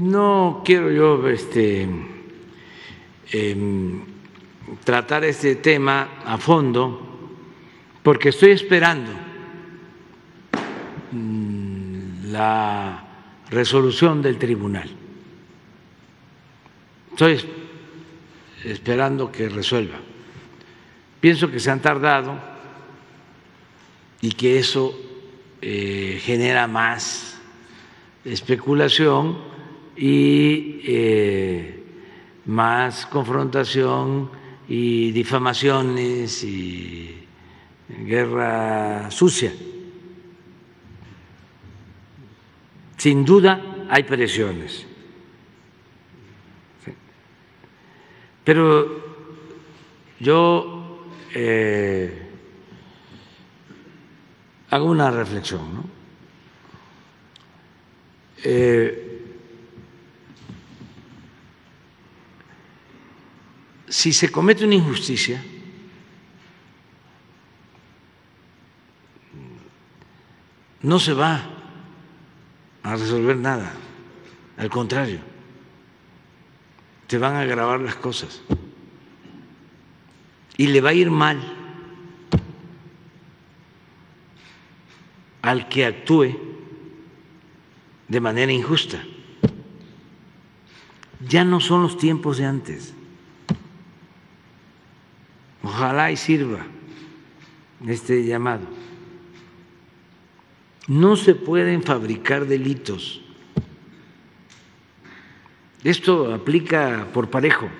no quiero yo este, em, tratar este tema a fondo porque estoy esperando mm, la resolución del tribunal. Estoy esperando que resuelva. Pienso que se han tardado y que eso eh, genera más especulación y eh, más confrontación y difamaciones y guerra sucia. Sin duda hay presiones. Pero yo eh, hago una reflexión. ¿no? Eh, si se comete una injusticia, no se va a resolver nada, al contrario, te van a agravar las cosas y le va a ir mal al que actúe de manera injusta. Ya no son los tiempos de antes. Ojalá y sirva este llamado. No se pueden fabricar delitos. Esto aplica por parejo.